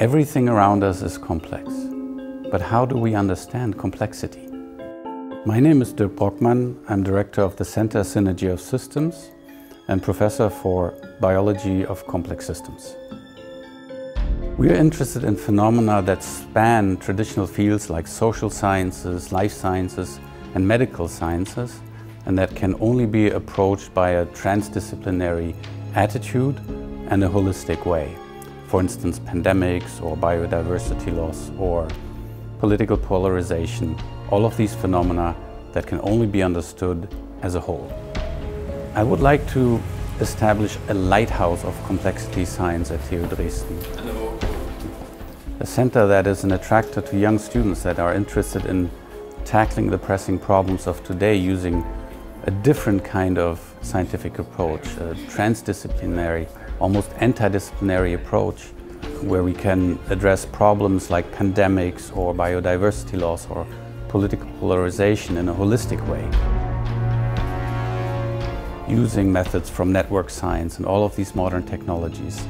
Everything around us is complex. But how do we understand complexity? My name is Dirk Brockmann. I'm director of the Center Synergy of Systems and professor for biology of complex systems. We are interested in phenomena that span traditional fields like social sciences, life sciences, and medical sciences, and that can only be approached by a transdisciplinary attitude and a holistic way for instance, pandemics or biodiversity loss or political polarization, all of these phenomena that can only be understood as a whole. I would like to establish a lighthouse of complexity science at TU Dresden. Hello. A center that is an attractor to young students that are interested in tackling the pressing problems of today using a different kind of scientific approach, a transdisciplinary almost interdisciplinary approach where we can address problems like pandemics or biodiversity loss or political polarization in a holistic way. Using methods from network science and all of these modern technologies